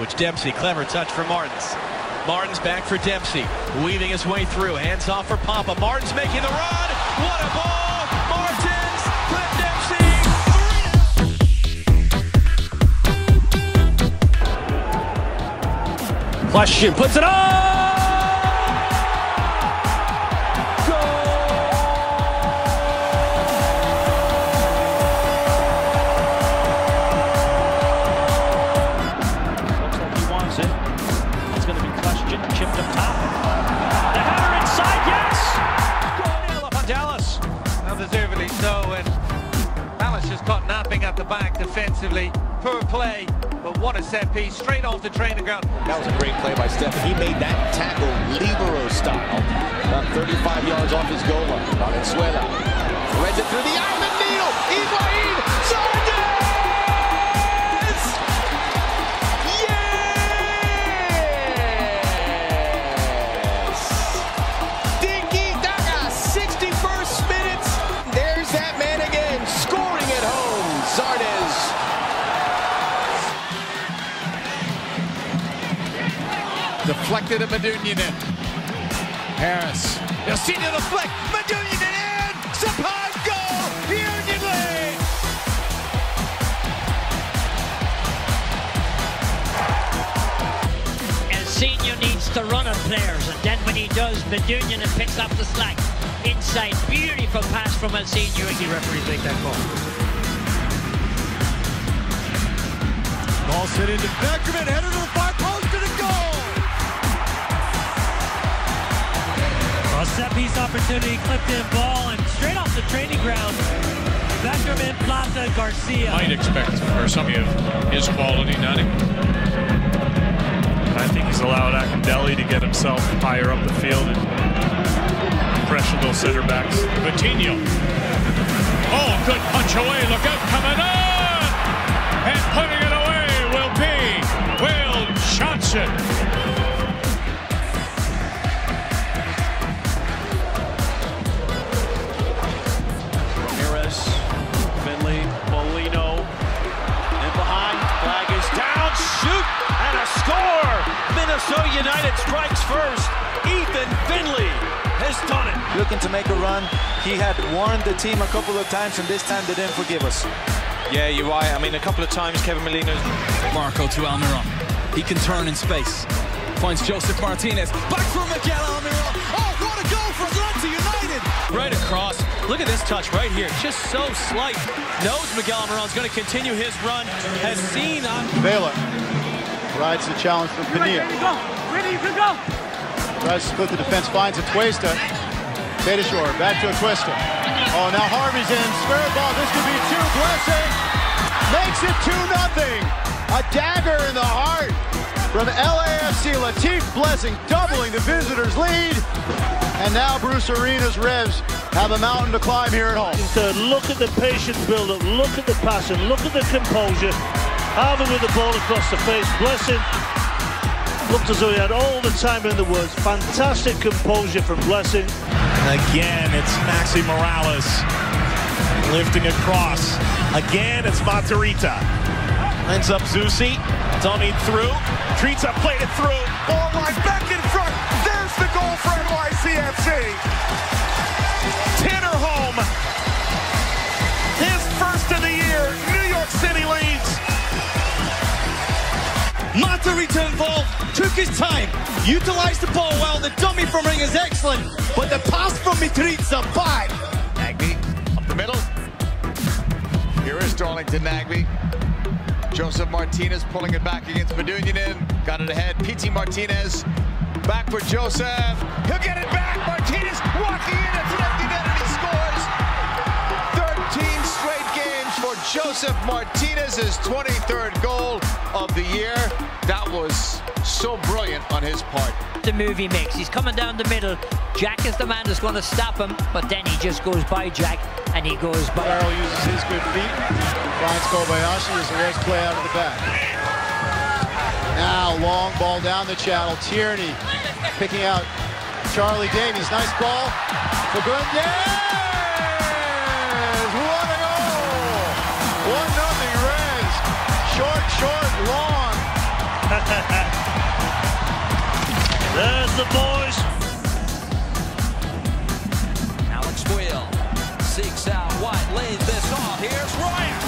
Which Dempsey, clever touch for Martins. Martins back for Dempsey, weaving his way through. Hands off for Papa. Martins making the run. What a ball! Martins, Clint Dempsey. Question puts it on. Top. The header inside, yes! Goal up on Dallas. Well, deservedly so, and Dallas just caught napping at the back defensively. Poor play, but what a set piece, straight off the training ground. That was a great play by Stephen. He made that tackle libero style. About 35 yards off his goal line. Valenzuela Deflected at Medunjanin. Haris. Yosina deflect. Medunjanin in. Sapan goal. Union lead. Ilsinho needs to run at players, and then when he does, Medunjanin picks up the slack. Inside, beautiful pass from Ilsinho. The referees make that call. Ball sent into Beckerman, headed to the opportunity, clipped in ball, and straight off the training ground, Beckerman, Plata, Garcia. Might expect, for some of his quality, not him. I think he's allowed Akindele to get himself higher up the field and pressure those center backs. Coutinho. Oh, good punch away. Look out, coming on! And putting it away will be Will Johnson. Looking to make a run. He had warned the team a couple of times, and this time they didn't forgive us. Yeah, you're right. I mean, a couple of times Kevin Molino. Marco to Almiron. He can turn in space. Finds Josef Martinez. Back from Miguel Almiron. Oh, what a goal for Atlanta United! Right across. Look at this touch right here. Just so slight. Knows Miguel Almiron's going to continue his run. Has seen uh, on. Vela rides the challenge from Pania. Ready, go. Ready, you go. Tries to split the defense, finds a Tuesta. Beitashour back to Atuesta. Oh, now Harvey's in. Square ball. This could be two. Blessing makes it 2 nothing. A dagger in the heart from LAFC. Latif Blessing doubling the visitors' lead. And now Bruce Arena's Revs have a mountain to climb here at home. So look at the patience build-up. Look at the passion. Look at the composure. Harvey with the ball across the face. Blessing looked as though he had all the time in the woods. Fantastic composure from Blessing. Again, it's Maxi Morales lifting across. Again, it's Mitrita. Ends up Zusi. Dummied through. Trita played it through. Ball line back in front. There's the goal for NYCFC. Tinnerholm. His first of the year. New York City leads. Mitrita involved, took his time, utilized the ball well. The dummy from Ring is excellent, but the pass from Mitrita bad. Nagbe up the middle. Here is Darlington Nagbe. Josef Martinez pulling it back against Medunjanin. Got it ahead. PT Martinez. Back for Josef. He'll get it back. Martinez walking in and scores. Josef Martinez's 23rd goal of the year. That was so brilliant on his part. The move he makes. He's coming down the middle. Jack is the man that's going to stop him, but then he just goes by Jack and he goes by. Farrell uses his good feet. Finds Kobayashi as the Reds play out of the back. Now long ball down the channel. Tierney picking out Charlie Davies. Nice ball for good. Short, short, long. There's the boys. Alex Wheel seeks out White, laid this off. Here's Roy